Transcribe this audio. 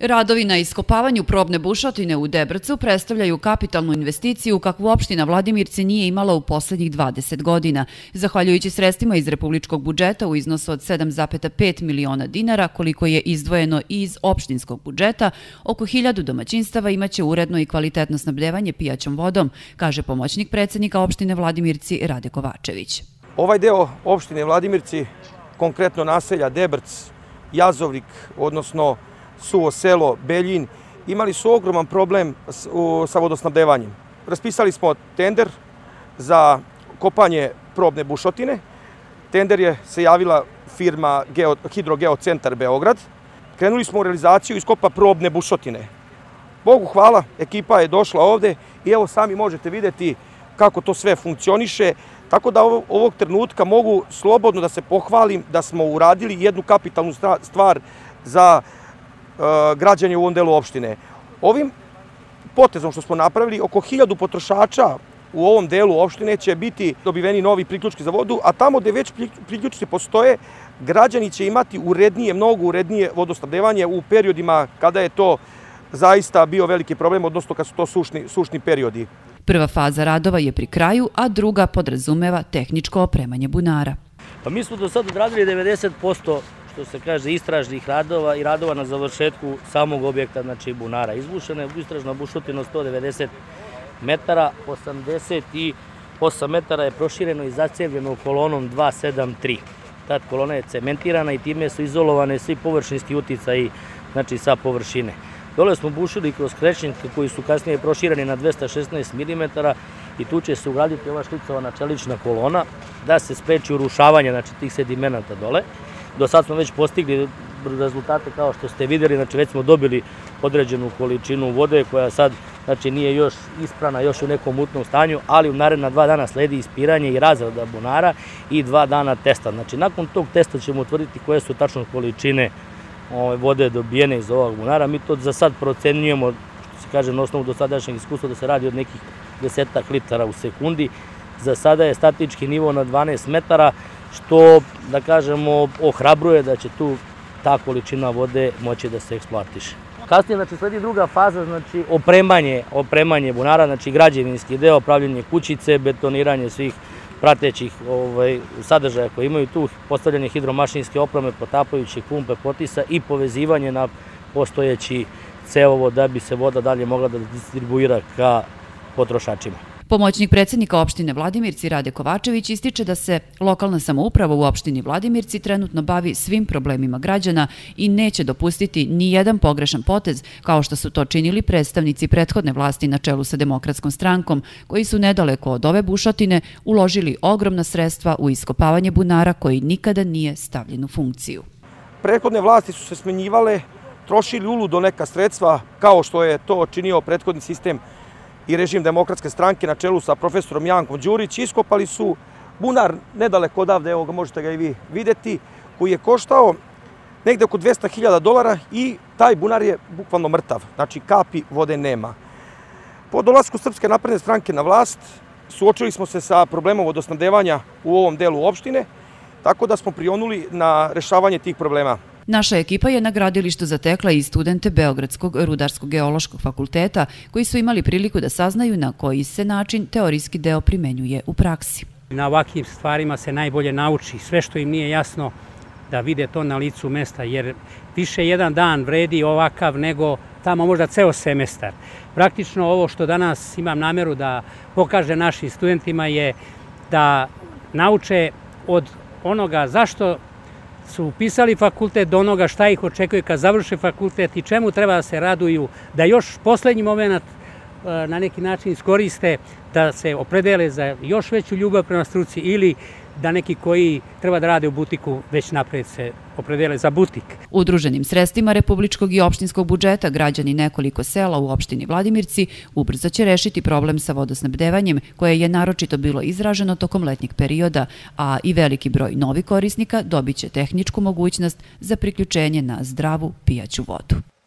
Radovi na iskopavanju probne bušotine u Debrcu predstavljaju kapitalnu investiciju kakvu opština Vladimirci nije imala u poslednjih 20 godina. Zahvaljujući sredstvima iz republičkog budžeta u iznosu od 7,5 miliona dinara, koliko je izdvojeno iz opštinskog budžeta, oko hiljadu domaćinstava imaće uredno i kvalitetno snabdevanje pijaćom vodom, kaže pomoćnik predsednika opštine Vladimirci Rade Kovačević. Ovaj deo opštine Vladimirci, konkretno naselja Debrc, Jazovnik, odnosno Suvo selo, Beljin, imali su ogroman problem sa vodosnabdevanjem. Raspisali smo tender za kopanje probne bušotine. Tender je se javila firma Hidrogeocentar Beograd. Krenuli smo u realizaciju iskopa probne bušotine. Bogu hvala, ekipa je došla ovde i evo sami možete videti kako to sve funkcioniše. Tako da ovog trenutka mogu slobodno da se pohvalim da smo uradili jednu kapitalnu stvar za E, građanje u ovom delu opštine. Ovim potezom što smo napravili, oko hiljadu potrošača u ovom delu opštine će biti dobiveni novi priključki za vodu, a tamo gde već priključci postoje, građani će imati urednije, mnogo urednije vodosnabdevanje u periodima kada je to zaista bio veliki problem, odnosno kad su to sušni, sušni periodi. Prva faza radova je pri kraju, a druga podrazumeva tehničko opremanje bunara. Pa mi smo do sada odradili 90% što se kaže, istražnih radova i radova na završetku samog objekta, znači bunara. Izbušena je istražna bušotina 190 metara, 88 metara je prošireno i zacevljeno kolonom 273. Tad kolona je cementirana i time su izolovane svi površinski uticaji, znači sa površine. Dole smo bušili kroz krećnike koji su kasnije prošireni na 216 mm i tu će se ugraditi ova šlicovana čelična kolona da se spreči urušavanje znači, tih sedimenata dole. Do sad smo već postigli rezultate kao što ste videli, znači već smo dobili određenu količinu vode koja sad znači nije još isprana, još u nekom mutnom stanju, ali u naredna dva dana sledi ispiranje i razrada bunara i dva dana testa. Znači nakon tog testa ćemo utvrditi koje su tačno količine ove, vode dobijene iz ovog bunara. Mi to za sad procenjujemo, što se kaže na osnovu dosadašnjeg iskustva, da se radi od nekih desetak litara u sekundi. Za sada je statički nivo na 12 metara, što, da kažemo, ohrabruje da će tu ta količina vode moći da se eksploatiše. Kasnije, znači, sledi druga faza, znači, opremanje, opremanje bunara, znači, građevinski deo, pravljenje kućice, betoniranje svih pratećih ovaj, sadržaja koje imaju tu, postavljanje hidromašinske opreme, potapajuće pumpe, potisa i povezivanje na postojeći cevovo da bi se voda dalje mogla da distribuira ka potrošačima. Pomoćnik predsednika opštine Vladimirci Rade Kovačević ističe da se lokalna samouprava u opštini Vladimirci trenutno bavi svim problemima građana i neće dopustiti ni jedan pogrešan potez kao što su to činili predstavnici prethodne vlasti na čelu sa demokratskom strankom koji su nedaleko od ove bušotine uložili ogromna sredstva u iskopavanje bunara koji nikada nije stavljen u funkciju. Prethodne vlasti su se smenjivale, trošili uludo neka sredstva kao što je to činio prethodni sistem i režim demokratske stranke na čelu sa profesorom Jankom Đurić iskopali su bunar nedaleko odavde, evo ga možete ga i vi videti, koji je koštao negde oko 200.000 dolara i taj bunar je bukvalno mrtav, znači kapi vode nema. Po dolasku Srpske napredne stranke na vlast suočili smo se sa problemom vodosnadevanja u ovom delu opštine, tako da smo prionuli na rešavanje tih problema. Naša ekipa je na gradilištu zatekla i studente Beogradskog rudarsko-geološkog fakulteta koji su imali priliku da saznaju na koji se način teorijski deo primenjuje u praksi. Na ovakvim stvarima se najbolje nauči sve što im nije jasno da vide to na licu mesta, jer više jedan dan vredi ovakav nego tamo možda ceo semestar. Praktično ovo što danas imam nameru da pokaže našim studentima je da nauče od onoga zašto su upisali fakultet do onoga šta ih očekuje kad završe fakultet i čemu treba da se raduju, da još poslednji moment e, na neki način iskoriste da se opredele za još veću ljubav prema struci ili da neki koji treba da rade u butiku već napred se opredele za butik. Udruženim sredstvima Republičkog i opštinskog budžeta građani nekoliko sela u opštini Vladimirci ubrzo će rešiti problem sa vodosnabdevanjem koje je naročito bilo izraženo tokom letnjeg perioda, a i veliki broj novi korisnika dobit će tehničku mogućnost za priključenje na zdravu pijaću vodu.